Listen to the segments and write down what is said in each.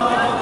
Oh.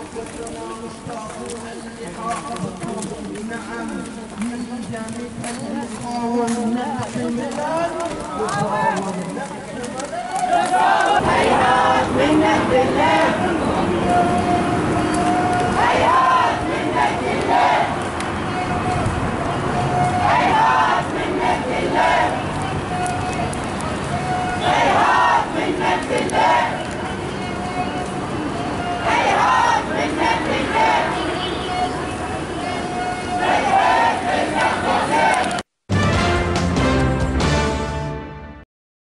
What's going نعم من جميع المقاوم نحسم الآن مقاوم نحسم الآن هيهات